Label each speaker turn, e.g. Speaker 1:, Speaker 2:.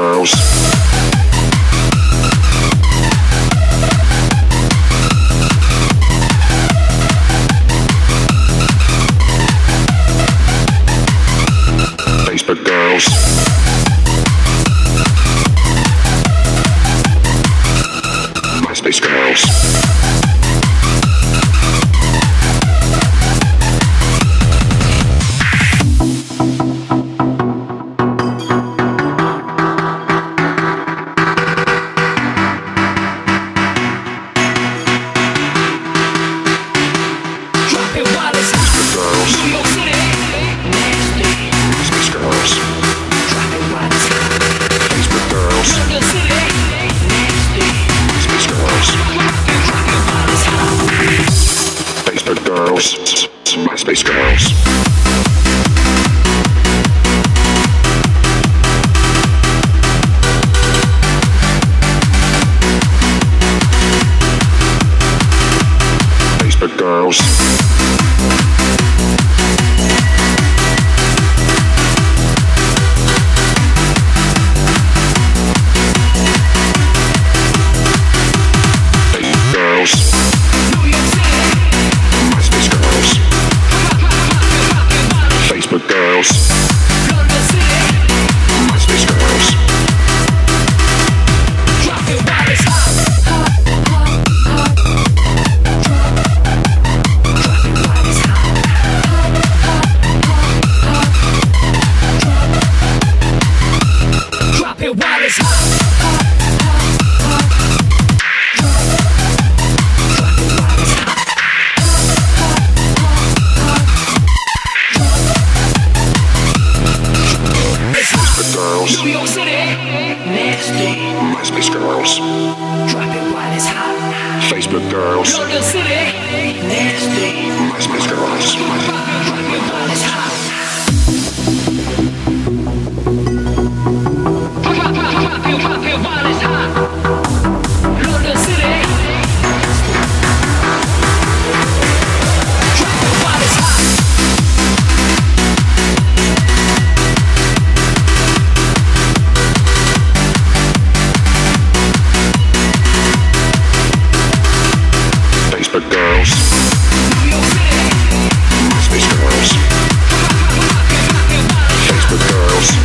Speaker 1: girls. Facebook girls. MySpace Girls. girls, MySpace girls. girls.
Speaker 2: Drop it while it's hot.
Speaker 1: Facebook girls.
Speaker 2: New York City. Nasty.
Speaker 1: MySpace girls.
Speaker 2: Drop it while it's hot.
Speaker 1: Facebook girls.
Speaker 2: London City. Nasty.
Speaker 1: MySpace girls.
Speaker 2: Drop it while it's hot. Girls. Space Girls. Facebook Girls.